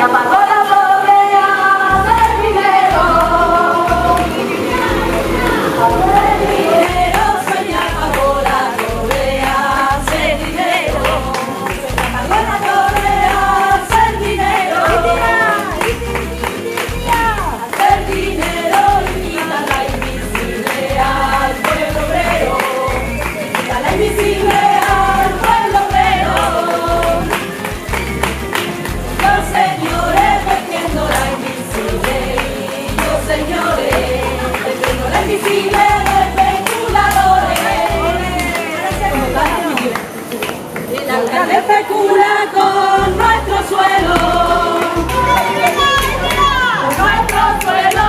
apagó especula con nuestro suelo. Con nuestro suelo,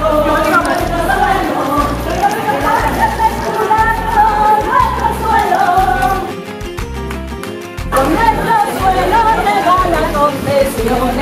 con nuestro suelo. El alma especula con nuestro suelo. Con nuestro suelo la confesión.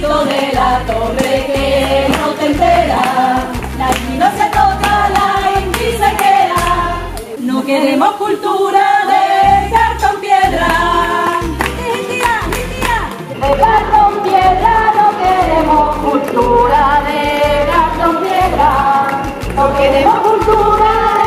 de la torre que no te entera. La INDI se toca, la INDI se queda. No queremos cultura de cartón piedra. De cartón piedra no queremos cultura de cartón piedra. No queremos cultura de